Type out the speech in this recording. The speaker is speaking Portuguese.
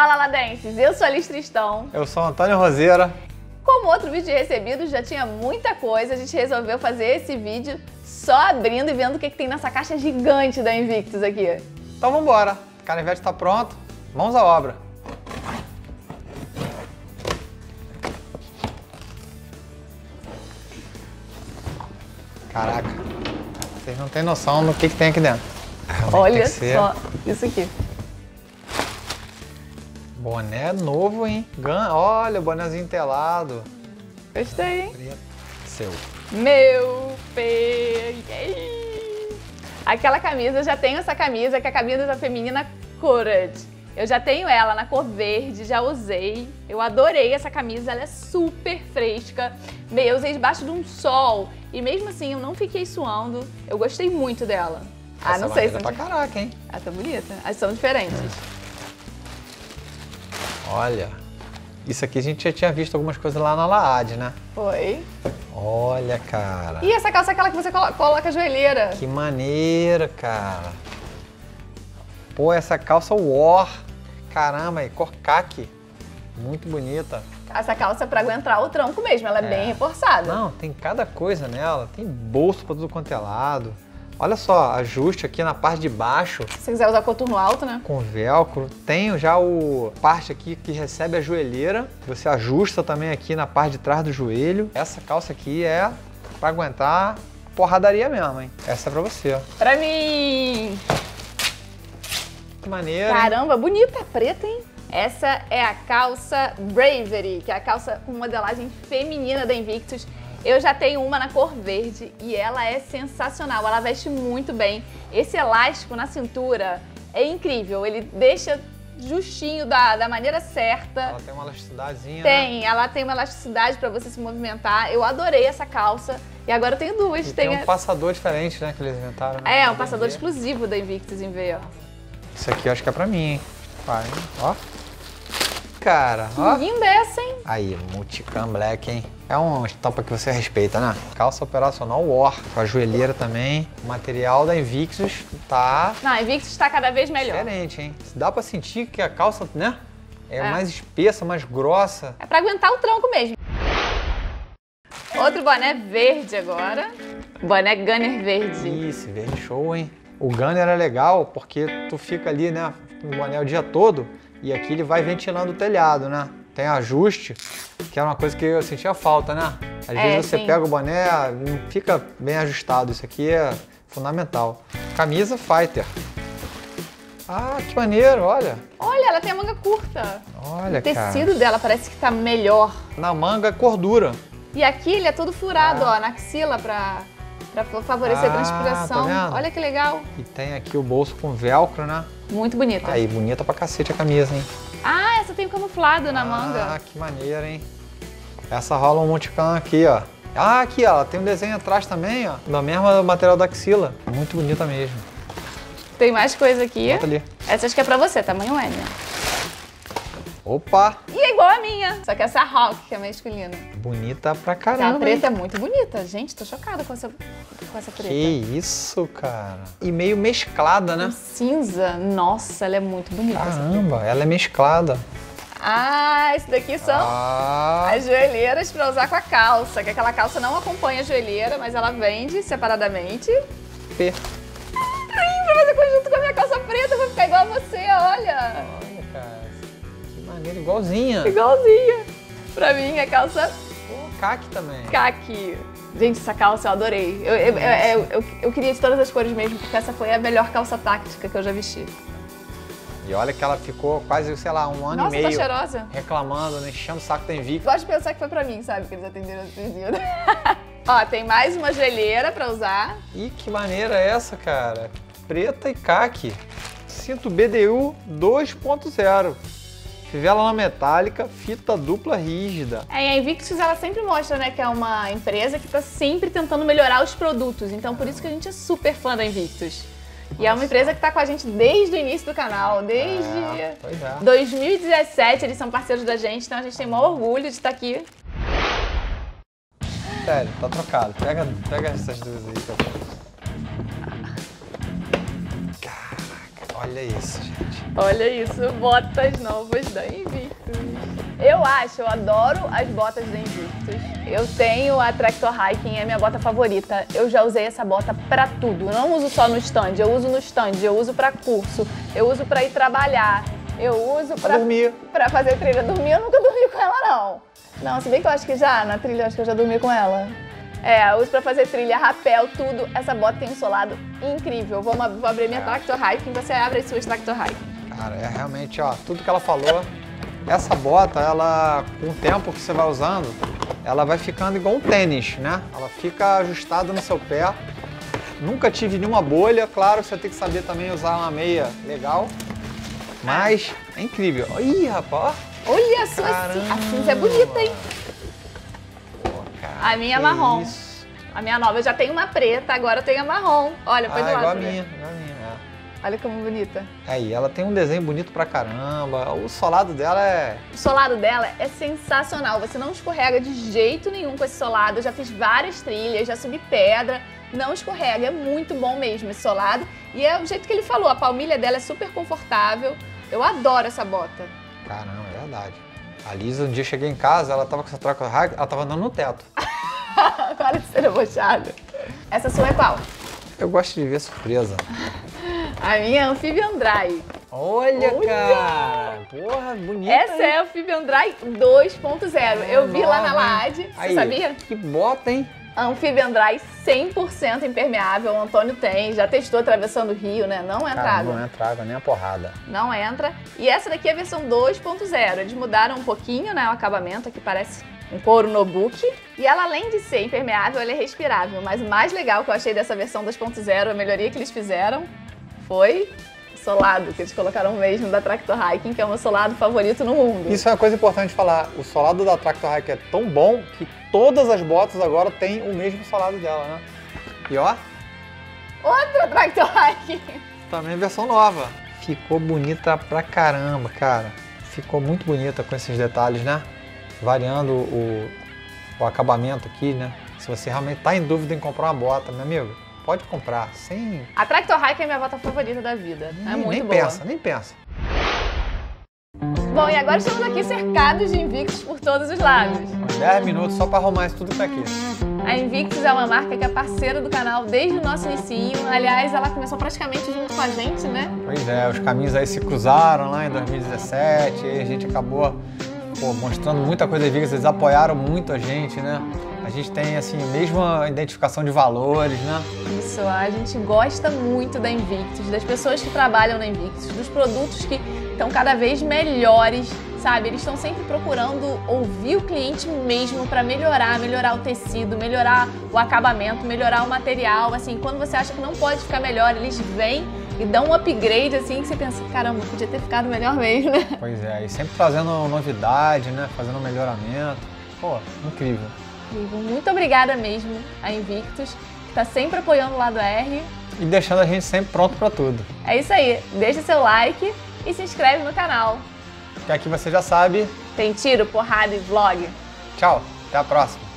Fala Ladenses, eu sou a Liz Tristão. Eu sou o Antônio Roseira. Como outro vídeo recebido já tinha muita coisa, a gente resolveu fazer esse vídeo só abrindo e vendo o que, que tem nessa caixa gigante da Invictus aqui. Então vamos embora. O canivete está pronto. Mãos à obra. Caraca, vocês não têm noção do que, que tem aqui dentro. Realmente Olha só isso aqui. Boné novo, hein? Gan... Olha, o bonézinho telado. Gostei, hein? Seu. Meu peguei! Aquela camisa, eu já tenho essa camisa, que é a camisa da feminina Courage. Eu já tenho ela na cor verde, já usei. Eu adorei essa camisa, ela é super fresca. Eu usei debaixo de um sol e mesmo assim eu não fiquei suando. Eu gostei muito dela. Ah, Essa não sei se maneira pra caraca, hein? Ah, tá bonita. As são diferentes. Olha. Isso aqui a gente já tinha visto algumas coisas lá na Laad, né? Foi. Olha, cara. E essa calça é aquela que você colo- coloca a joelheira. Que maneira, cara. Pô, essa calça War. Caramba, e cor caque. Muito bonita. Essa calça é pra aguentar o tronco mesmo, ela é, É. bem reforçada. Não, tem cada coisa nela. Tem bolso pra tudo quanto é lado. Olha só, ajuste aqui na parte de baixo Se você quiser usar coturno alto, né? com velcro. Tem já o parte aqui que recebe a joelheira. Você ajusta também aqui na parte de trás do joelho. Essa calça aqui é pra aguentar porradaria mesmo, hein? Essa é pra você. Pra mim! Que maneira. hein? Caramba, bonita, preta, hein? Essa é a calça Bravery, que é a calça com modelagem feminina da Invictus. Eu já tenho uma na cor verde e ela é sensacional, ela veste muito bem. Esse elástico na cintura é incrível, ele deixa justinho da, da maneira certa. Ela tem uma elasticidadezinha, né? Tem, ela tem uma elasticidade pra você se movimentar. Eu adorei essa calça e agora eu tenho duas. E tem Tem um a- passador diferente, né, que eles inventaram. né? É, um passador exclusivo da Invictus em V, ó. Isso aqui eu acho que é pra mim, hein? Vai, hein? Ó. Cara, ó. Que linda essa, hein? Aí, Multicam Black, hein? É uma estampa que você respeita, né? Calça operacional War, com a joelheira também. O material da Invictus tá Não, a Invictus tá cada vez melhor. diferente, hein? Dá pra sentir que a calça, né? É, É. mais espessa, mais grossa. É pra aguentar o tronco mesmo. Outro boné verde agora. Boné Gunner verde. Isso, verde show, hein? O Gunner é legal porque tu fica ali, né, com o boné o dia todo e aqui ele vai ventilando o telhado, né? Tem ajuste, que é uma coisa que eu sentia falta, né? Às É, vezes você sim. pega o boné, não fica bem ajustado. Isso aqui é fundamental. Camisa Fighter. Ah, que maneiro, olha. Olha, ela tem a manga curta. Olha, o tecido cara. dela parece que tá melhor. Na manga é cordura. E aqui ele é todo furado, ó, na axila pra, pra favorecer a Ah, transpiração. tá? Olha que legal. E tem aqui o bolso com velcro, né? Muito bonita. Aí, bonita pra cacete a camisa, hein? Ah, essa tem camuflado na Ah, manga. que maneiro, hein? Essa rola um multicam aqui, ó. Ah, aqui, ó. Tem um desenho atrás também, ó. Da mesma material da axila. Muito bonita mesmo. Tem mais coisa aqui. Bota ali. Essa acho que é pra você, tamanho M. Opa! E é igual a minha. Só que essa Hawk, que é masculina. Bonita pra A caramba. preta hein? é muito bonita. Gente, tô chocada com essa, com essa preta. Que isso, cara. E meio mesclada, né? Cinza, nossa, ela é muito bonita. essa. Caramba, ela é mesclada. Ah, esse daqui são Ah, as joelheiras pra usar com a calça. Que aquela calça não acompanha a joelheira, mas ela vende separadamente. P. Ih, pra fazer conjunto com a minha calça preta, eu vou ficar igual a você, olha. Olha, cara. Que maneiro, igualzinha. Igualzinha. Pra mim, a calça Pô, caque também. caqui. Gente, essa calça eu adorei. Eu, eu, eu, eu, eu queria de todas as cores mesmo, porque essa foi a melhor calça tática que eu já vesti. E olha que ela ficou quase, sei lá, um ano Nossa, e tá meio cheirosa. reclamando, né, enchendo o saco da Invictus. Gosto de pensar que foi pra mim, sabe? Que eles atenderam esse pedido. Ó, tem mais uma joelheira pra usar. Ih, que maneira é essa, cara? Preta e caque. Cinto BDU 2.0. Fivela na metálica, fita dupla rígida. É, e a Invictus, ela sempre mostra, né, que é uma empresa que tá sempre tentando melhorar os produtos. Então, por isso que a gente é super fã da Invictus. E é uma empresa que tá com a gente desde o início do canal, desde É, pois é. 2017, eles são parceiros da gente, então a gente tem o maior orgulho de estar aqui. Sério, tá trocado. Pega, pega essas duas aí. eu- Caraca, Olha isso, gente. Olha isso, botas novas da Invictus. Eu acho, eu adoro as botas da Invictus. Eu tenho a Tractor Hiking, é minha bota favorita. Eu já usei essa bota pra tudo. Eu não uso só no stand, eu uso no stand, eu uso pra curso, eu uso pra ir trabalhar, eu uso pra, dormir. pra fazer trilha. Dormir, eu nunca dormi com ela, não. Não, se bem que eu acho que já, na trilha, eu acho que eu já dormi com ela. É, eu uso pra fazer trilha, rapel, tudo. Essa bota tem um solado incrível. Vou, vou abrir minha Tractor Hiking, você abre as suas Tractor Hiking. Cara, é realmente, ó, tudo que ela falou. Essa bota, ela, com o tempo que você vai usando, ela vai ficando igual um tênis, né? Ela fica ajustada no seu pé. Nunca tive nenhuma bolha. Claro, você tem que saber também usar uma meia legal. Mas é incrível. Ih, rapaz, ó. Olha a sua Caramba. a cinza é bonita, hein? Pô, cara, A minha é marrom. Isso. A minha nova, eu já tenho uma preta, agora eu tenho a marrom. Olha, foi Ah, do lado. igual a minha, igual a minha. Olha como bonita. Aí, ela tem um desenho bonito pra caramba. O solado dela é. O solado dela é sensacional. Você não escorrega de jeito nenhum com esse solado. Eu já fiz várias trilhas, já subi pedra. Não escorrega, é muito bom mesmo esse solado. E é o jeito que ele falou, a palmilha dela é super confortável. Eu adoro essa bota. Caramba, é verdade. A Lisa, um dia eu cheguei em casa, ela tava com essa troca hack, ela tava andando no teto. Para de ser debochado. Essa sua é qual? Eu gosto de ver surpresa. A minha é Amphibian Dry. Olha, Olha! cara! Porra, bonita. Essa é a Amphibian Dry 2.0. Eu vi lá na hein? Laade, você Aí, sabia? Que bota, hein? Amphibian Dry 100% impermeável, o Antônio tem, já testou atravessando o rio, né? Não entra Cara, água. não entra água nem a porrada. Não entra. E essa daqui é a versão 2.0. Eles mudaram um pouquinho, né? O acabamento aqui parece um couro no book. E ela, além de ser impermeável, ela é respirável. Mas o mais legal que eu achei dessa versão 2.0, a melhoria que eles fizeram, foi solado, que eles colocaram mesmo da Tractor Hiking, que é o meu solado favorito no mundo. Isso é uma coisa importante de falar. O solado da Tractor Hike é tão bom que todas as botas agora têm o mesmo solado dela, né? E ó, Outra Tractor Hiking! também versão nova. Ficou bonita pra caramba, cara. Ficou muito bonita com esses detalhes, né? Variando o, o acabamento aqui, né? Se você realmente tá em dúvida em comprar uma bota, meu amigo, pode comprar, sem... A Tractor Hiking é minha bota favorita da vida. É nem, muito nem boa. pensa, nem pensa. Bom, e agora estamos aqui cercados de Invictus por todos os lados. Uns 10 minutos só pra arrumar isso tudo que tá aqui. A Invictus é uma marca que é parceira do canal desde o nosso inicinho. Aliás, ela começou praticamente junto com a gente, né? Pois é, os caminhos aí se cruzaram lá em 2017, e a gente acabou pô, mostrando muita coisa de Invictus, eles apoiaram muito a gente, né? A gente tem, assim, a mesma identificação de valores, né? Isso, a gente gosta muito da Invictus, das pessoas que trabalham na Invictus, dos produtos que estão cada vez melhores, sabe? Eles estão sempre procurando ouvir o cliente mesmo para melhorar, melhorar o tecido, melhorar o acabamento, melhorar o material. Assim, quando você acha que não pode ficar melhor, eles vêm e dão um upgrade assim que você pensa, caramba, podia ter ficado melhor mesmo, né? Pois é, e sempre trazendo novidade, né? Fazendo um melhoramento. Pô, incrível. Incrível. Muito obrigada mesmo a Invictus, que está sempre apoiando o lado R. E deixando a gente sempre pronto pra tudo. É isso aí, deixa seu like e se inscreve no canal. Que aqui você já sabe. Tem tiro, porrada e vlog. Tchau, até a próxima.